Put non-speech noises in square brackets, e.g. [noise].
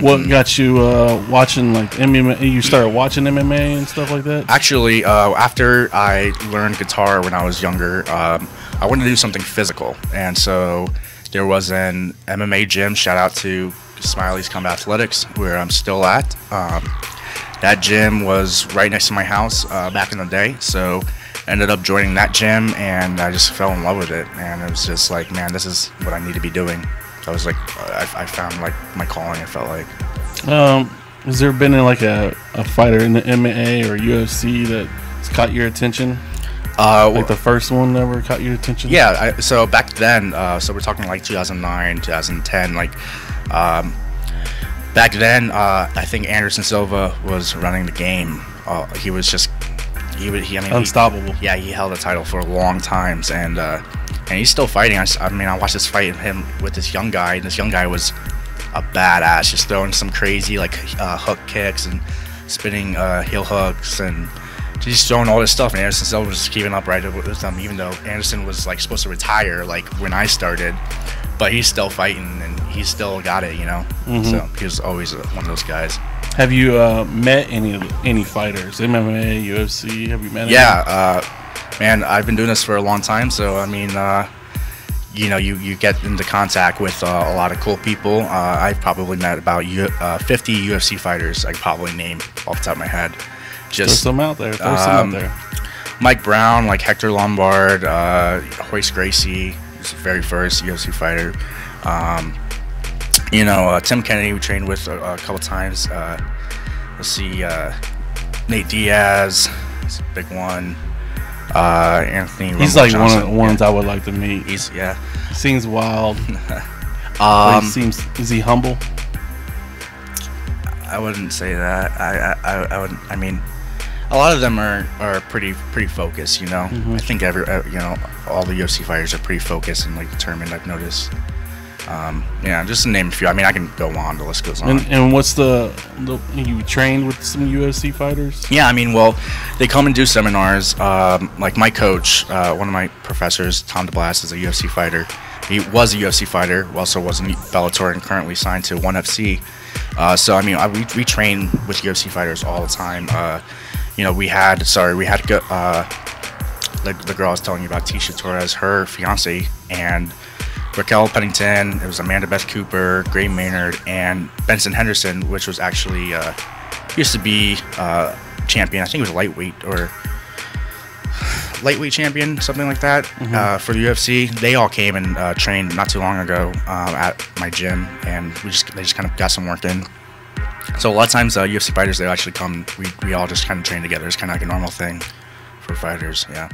What got you uh, watching like MMA? You started watching MMA and stuff like that. Actually, uh, after I learned guitar when I was younger, um, I wanted to do something physical, and so there was an MMA gym. Shout out to Smiley's Combat Athletics, where I'm still at. Um, that gym was right next to my house uh, back in the day, so ended up joining that gym, and I just fell in love with it. And it was just like, man, this is what I need to be doing. I was like, I, I found like my calling. I felt like. Um, has there been like a, a fighter in the MMA or UFC that's caught your attention? Uh, Like the first one that ever caught your attention? Yeah, I, so back then, uh, so we're talking like 2009, 2010, like um, back then, uh, I think Anderson Silva was running the game. Uh, he was just he would he I mean he- Unstoppable. yeah, he held the title for long times, and uh, and he's still fighting. I mean, I watched this fight him with this young guy, and this young guy was a badass, just throwing some crazy like uh, hook kicks and spinning uh, heel hooks and just throwing all this stuff. And Anderson Silva was just keeping up right with them, even though Anderson was like supposed to retire like when I started, but he's still fighting and he's still got it, you know. So he was always uh, one of those guys. Have you uh, met any of any fighters? MMA, UFC? Have you met? any? Yeah, uh, man, I've been doing this for a long time, so I mean, uh, you know, you, you get into contact with uh, a lot of cool people. Uh, I've probably met about U- uh, 50 UFC fighters. I probably name off the top of my head. Throw Just some out there. Throw some Um, out there. Mike Brown, like Hector Lombard, uh, Royce Gracie, was the very first UFC fighter. Um, you know, uh, Tim Kennedy, we trained with a, a couple times. Uh, let's see, uh, Nate Diaz, big one. Uh, Anthony. He's Rumble like one of the ones yeah. I would like to meet. He's yeah. He seems wild. [laughs] Um, he seems is he humble? I wouldn't say that. I, I, I, I would. I mean, a lot of them are, are pretty pretty focused. You know, Mm-hmm. I think every uh, you know all the UFC fighters are pretty focused and like determined. I've noticed. Um, yeah, just to name a few. I mean, I can go on. The list goes on. And and what's the, the you trained with some UFC fighters? Yeah, I mean, well, they come and do seminars. Um, like my coach, uh, one of my professors, Tom DeBlass, is a UFC fighter. He was a UFC fighter, also was in Bellator, and currently signed to ONE FC. Uh, so I mean, I, we, we train with UFC fighters all the time. Uh, you know, we had sorry, we had uh, the, the girl I was telling you about, Tecia Torres, her fiance, and Raquel Pennington. It was Amanda Beth Cooper, Gray Maynard, and Benson Henderson, which was actually uh, used to be uh, champion. I think it was lightweight or lightweight champion, something like that, uh, for the UFC. They all came and uh, trained not too long ago um, at my gym, and we just they just kind of got some work in. So a lot of times, uh, UFC fighters they actually come. We we all just kind of train together. It's kind of like a normal thing for fighters. Yeah.